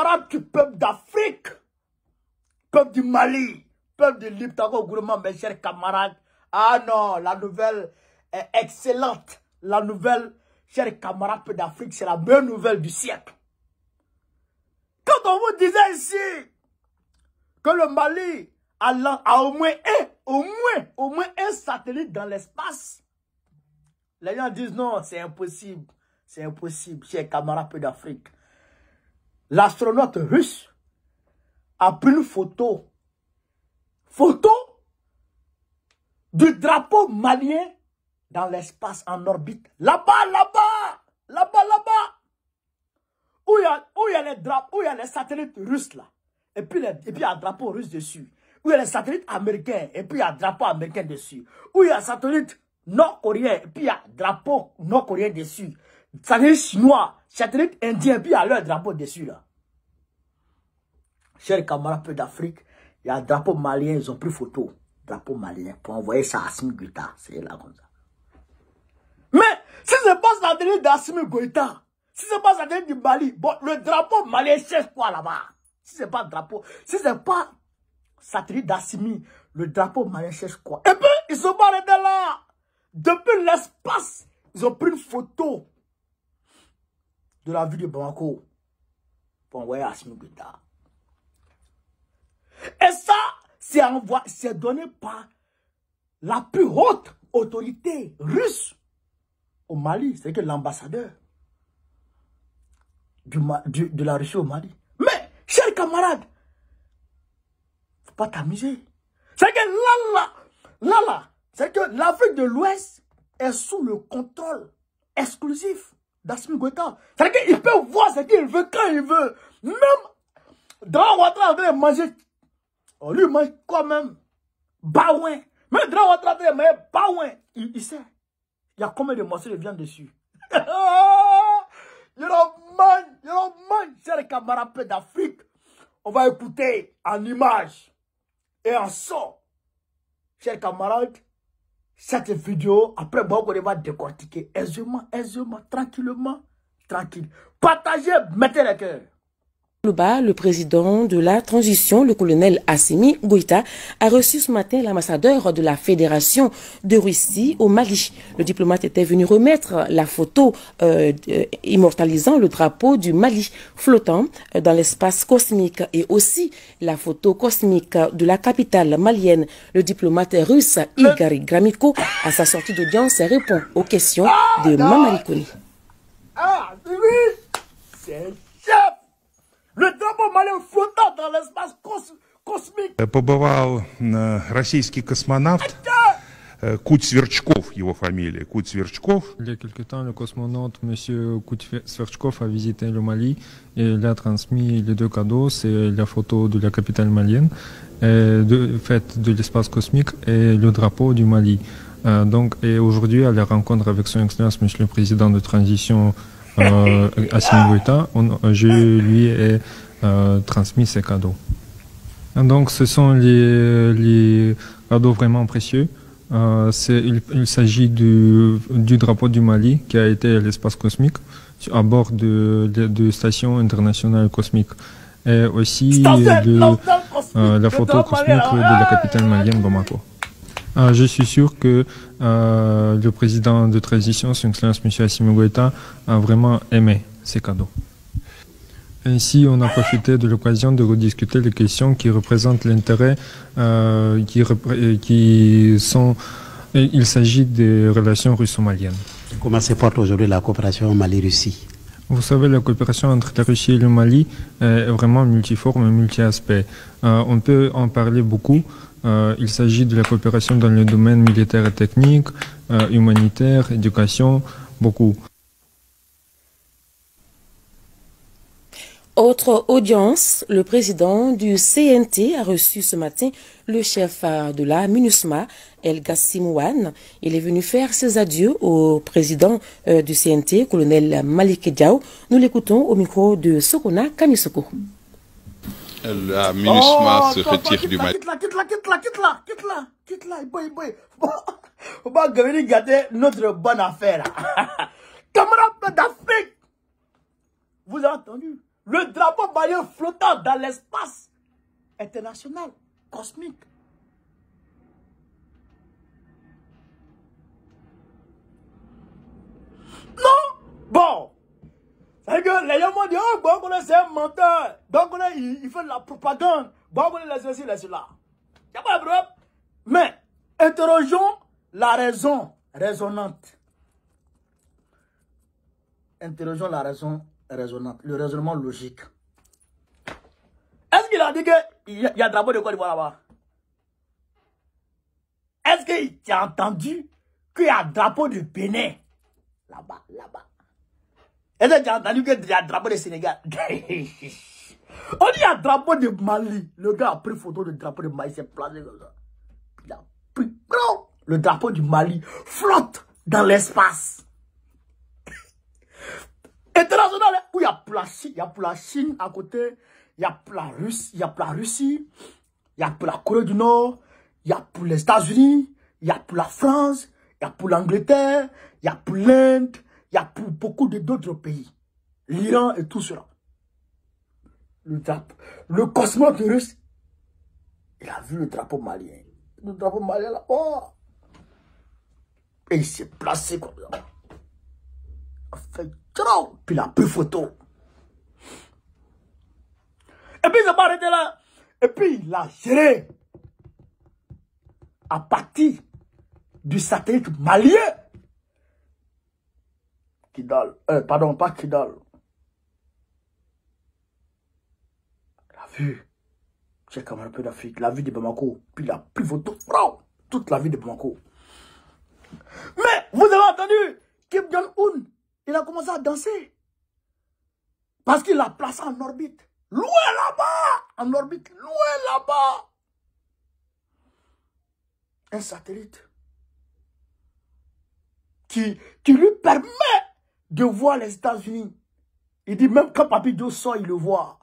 camarades du peuple d'Afrique, peuple du Mali, peuple de l'Iptago gouvernement, mes chers camarades. Ah non, la nouvelle est excellente. La nouvelle, chers camarades d'Afrique, c'est la meilleure nouvelle du siècle. Quand on vous disait ici que le Mali a, a au moins un, au moins, au moins un satellite dans l'espace, les gens disent non, c'est impossible. C'est impossible, chers camarades d'Afrique. L'astronaute russe a pris une photo. Photo du drapeau malien dans l'espace en orbite. Là-bas, là-bas, là-bas, là-bas. Où il y y a les drapeaux, où il y a les satellites russes là. Et puis, et puis il y a un drapeau russe dessus. Où il y a les satellites américains. Et puis il y a un drapeau américain dessus. Où il y a un satellite nord-coréen. Et puis il y a un drapeau nord-coréen dessus satellite chinois, satellite indien, puis il y a leur drapeau dessus là. Chers camarades d'Afrique, il y a un drapeau malien, ils ont pris photo. Drapeau malien, pour envoyer ça à Assimi Goïta. C'est là comme ça. Mais, si c'est pas satellite d'Assimi Goïta, si c'est pas satellite du Mali, bon, le drapeau malien cherche quoi là-bas? Si c'est pas drapeau, si c'est pas satellite d'Assimi, le drapeau malien cherche quoi? Et puis, ils sont pas arrêtés là. Depuis l'espace, ils ont pris une photo de la ville de Bamako pour envoyer à Goïta. Et ça, c'est donné par la plus haute autorité russe au Mali, c'est que l'ambassadeur de la Russie au Mali. Mais, chers camarades, faut pas t'amuser. C'est que là, là, là, là, c'est que l'Afrique de l'Ouest est sous le contrôle exclusif C'est-à-dire qu'il peut voir ce qu'il veut quand il veut. Même dans Ouattara, il manger. On lui mange quoi même? Baouin. Même dans Ouattara, il mange baouin. Il, sait. Il y a combien de morceaux de viande dessus? Il en mange, il en mange, chers camarades d'Afrique. On va écouter en image et en son. Chers camarades, cette vidéo, après, bon, on va décortiquer aisément, aisément, tranquillement, tranquille. Partagez, mettez les cœurs. Le président de la transition, le colonel Assimi Goïta, a reçu ce matin l'ambassadeur de la Fédération de Russie au Mali. Le diplomate était venu remettre la photo euh, immortalisant le drapeau du Mali flottant euh, dans l'espace cosmique et aussi la photo cosmique de la capitale malienne. Le diplomate russe Igor Gramiko, à sa sortie d'audience, répond aux questions de Mamarikoni. Ah, chef le drapeau malien flottant dans l'espace cos cosmique. Побывал российский космонавт Куть Сверчков, его фамилия, Куть Сверчков. Il y a quelque temps, le cosmonaute M. Kut Sverchkov a visité le Mali et il a transmis les deux cadeaux, c'est la photo de la capitale malienne, et de, faite de l'espace cosmique et le drapeau du Mali. Euh, donc, et aujourd'hui, à la rencontre avec son Excellence, Monsieur le Président de transition euh, Assimi Goïta, je lui ai euh, transmis ces cadeaux. Donc ce sont les, les cadeaux vraiment précieux. Euh, il, il s'agit du, du, drapeau du Mali qui a été à l'espace cosmique à bord de, de, de station internationale cosmique et aussi de euh, la photo cosmique de la capitale malienne Bamako. Euh, je suis sûr que euh, le président de transition, son excellence M. Assimi Goïta, a vraiment aimé ces cadeaux. Ainsi, on a profité de l'occasion de rediscuter les questions qui représentent l'intérêt, euh, qui, qui, sont. Il s'agit des relations russo-maliennes. Comment se porte aujourd'hui la coopération Mali-Russie? Vous savez, la coopération entre la Russie et le Mali est vraiment multiforme et multi-aspect. Euh, on peut en parler beaucoup. Euh, il s'agit de la coopération dans le domaine militaire et technique, euh, humanitaire, éducation, beaucoup. Autre audience, le président du CNT a reçu ce matin le chef de la MINUSMA, El Gassimouane. Il est venu faire ses adieux au président euh, du CNT, colonel Malik Diaw. Nous l'écoutons au micro de Sokona Kamisoko. La MINUSMA oh, se retire du Mali. Notre bonne affaire. D'Afrique, vous avez entendu? Le drapeau malien flottant dans l'espace international, cosmique. Non Bon. C'est que les gens m'ont dit, oh, bon, c'est un menteur. Donc, il, il fait de la propagande. Bon, on est ceci, là, cela. Il n'y a pas de problème. Mais, interrogeons la raison raisonnante. Interrogeons la raison raisonnante, le raisonnement logique. Est-ce qu'il a dit qu'il y a un drapeau de Côte d'Ivoire là-bas? Est-ce qu'il a entendu qu'il y a drapeau du Bénin là-bas, là-bas? Est-ce qu'il a entendu qu'il y a drapeau du Sénégal? On dit un drapeau de Mali. Le gars a pris photo du drapeau de Mali, s'est placé comme ça. A le drapeau du Mali flotte dans l'espace. International, hein, où il y a pour la Chine, il y a pour la Chine à côté, il y a pour la Russie, il y a pour la Russie, il y a pour la Corée du Nord, il y a pour les États-Unis, il y a pour la France, il y a pour l'Angleterre, il y a pour l'Inde, il y a pour beaucoup d'autres pays. L'Iran et tout cela. Le drapeau, russe, il a vu le drapeau malien. Le drapeau malien là-bas. Et il s'est placé comme ça. A fait trop. Puis il a pris photo. Et puis il s'est pas arrêté là. Et puis il a géré. À partir du satellite malien. Kidal. Euh, pardon, pas Kidal. La vue. J'ai comme un peu d'Afrique. La vue de Bamako. Puis il a pris photo. Toute la vie de Bamako. Mais vous avez entendu? Il a commencé à danser. Parce qu'il l'a placé en orbite. Loin là-bas, en orbite, loin là-bas. Un satellite qui, qui lui permet de voir les États-Unis. Il dit même quand Papi Joe sort, il le voit.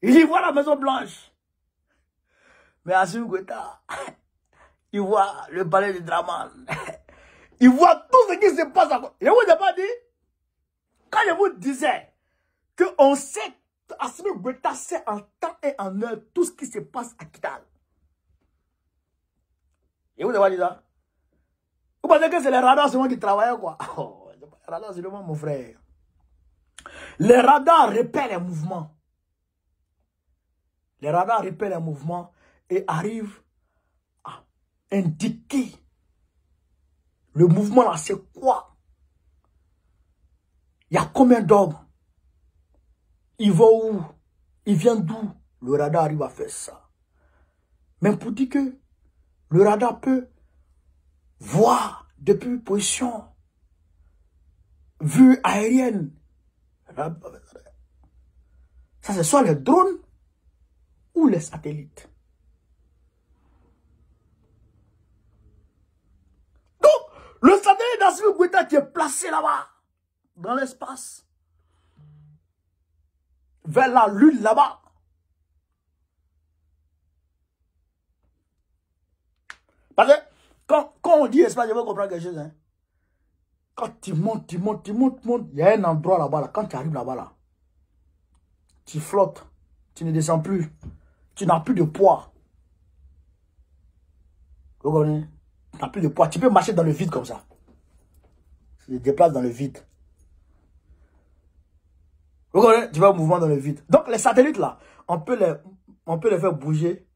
Il y voit la Maison Blanche. Mais Assimi Goïta, il voit le palais de Draman. Il voit tout ce qui se passe. Et vous n'avez pas dit, quand je vous disais qu'on sait, Assimi Goïta sait en temps et en heure tout ce qui se passe à Kital. Et vous n'avez pas dit ça Vous pensez que c'est les radars seulement qui travaillent quoi? Oh, Les radars c'est mon frère. Les radars repèrent les mouvements. Les radars repèrent les mouvements et arrivent à indiquer le mouvement là, c'est quoi? Il y a combien d'hommes? Ils vont où? Ils viennent d'où? Le radar arrive à faire ça. Mais pour dire que le radar peut voir depuis position, vue aérienne. Ça, c'est soit les drones ou les satellites? Satellite d'Assimi Goueta qui est placé là-bas, dans l'espace, vers la lune là-bas. Parce que quand, on dit espace, je veux comprendre quelque chose. Hein. Quand tu montes, tu montes, tu montes, tu montes, il y a un endroit là-bas, là, quand tu arrives là-bas, là, tu flottes, tu ne descends plus, tu n'as plus de poids. Vous tu n'as plus de poids. Tu peux marcher dans le vide comme ça. Tu te déplaces dans le vide. Vous comprenez Tu vas au mouvement dans le vide. Donc les satellites là, on peut les, on peut les faire bouger,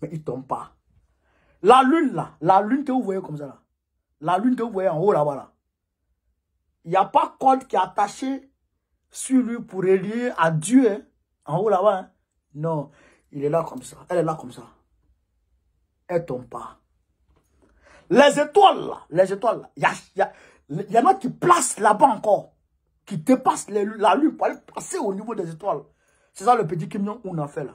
mais ils ne tombent pas. La lune là, la lune que vous voyez comme ça là, la lune que vous voyez en haut là-bas là, il n'y a pas code qui est attaché sur lui pour relier à Dieu hein, en haut là-bas. Hein. Non, il est là comme ça, elle est là comme ça. Elle ne tombe pas. Les étoiles, là, les étoiles, il y, y, en a qui placent là-bas encore, qui dépassent la lune pour aller passer au niveau des étoiles. C'est ça le petit Kim Jong-un a fait là.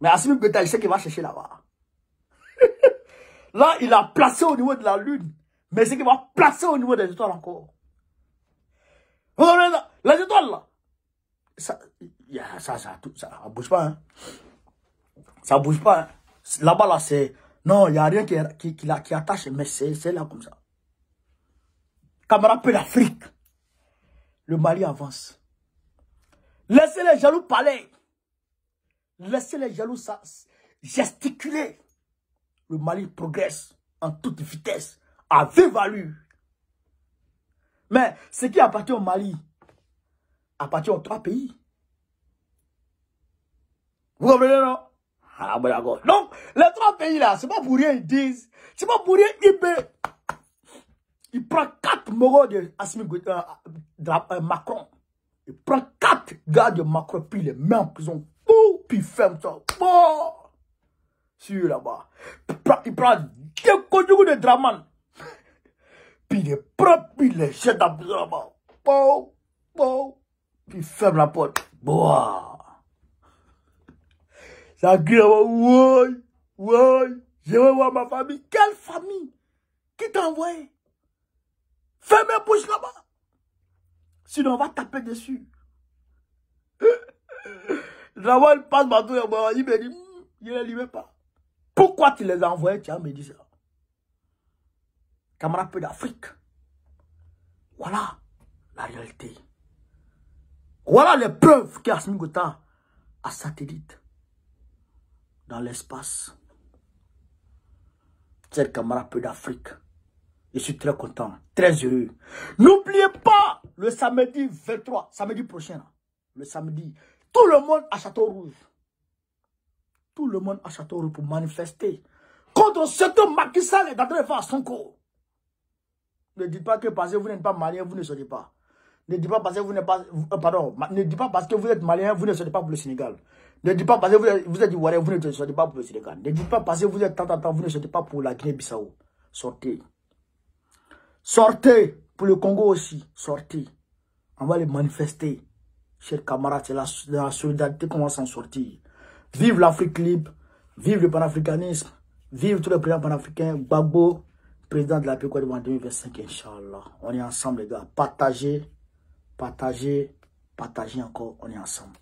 Mais Assimi Beta, il sait qu'il va chercher là-bas. là, il a placé au niveau de la lune, mais c'est qu'il va placer au niveau des étoiles encore. Comprenez Les étoiles là, ça, ça, ça, ça, bouge pas. Hein. Ça bouge pas. Hein. Là-bas, là, c'est non, il n'y a rien qui, qui, qui, attache, mais c'est là comme ça. Camarade peu d'Afrique. Le Mali avance. Laissez les jaloux parler. Laissez les jaloux gesticuler. Le Mali progresse en toute vitesse, à vive allure. Mais ce qui appartient au Mali appartient aux trois pays. Vous comprenez, non? Ah, Donc, les trois pays là, c'est pas pour rien ils disent, c'est pas pour rien IB. Il prend quatre moraux de euh, euh, Macron. Il prend quatre gars de Macron, puis il les met en prison. puis ferme ça. Oh, sur là-bas. Il prend deux conjugues de Draman. Puis les prend, puis il les jette en prison là-bas. Bon, bon. Puis il ferme la porte. Ça là-bas. Ouais, ouais. Je vais voir ma famille. Quelle famille? Qui t'a envoyé? Ferme la bouche là-bas. Sinon, on va taper dessus. Draman passe partout. Il me dit, hmm, il ne les pas. Pourquoi tu les as envoyés? Tu as me dit ça. Camarade peu d'Afrique. Voilà la réalité. Voilà les preuves qu'Asmi Gota a satellite dans l'espace. C'est le camarade peu d'Afrique. Je suis très content, très heureux. N'oubliez pas le samedi 23, samedi prochain, le samedi, tout le monde à Château Rouge. Tout le monde à Château Rouge pour manifester contre ce que Macky Sall est en train de faire son corps. Ne dites pas que parce que vous n'êtes pas malien, vous ne sortez pas. Ne dites pas parce que vous n'êtes pas... Euh, pardon, ne dites pas parce que vous êtes malien, vous ne sortez pas pour le Sénégal. Ne dites pas parce que vous êtes, Ivoirien, vous ne sortez pas pour le Sénégal. Ne dites pas parce que vous êtes tant, tant, tant, vous ne sortez pas pour la Guinée-Bissau. Sortez. Sortez. Pour le Congo aussi. Sortez. On va les manifester. Chers camarades, c'est la, la solidarité qu'on va s'en sortir. Vive l'Afrique libre, vive le panafricanisme, vive tous les présidents panafricains, Gbagbo, président de la paix de 2025, Inch'Allah. On est ensemble, les gars. Partagez, partagez, partagez encore, on est ensemble.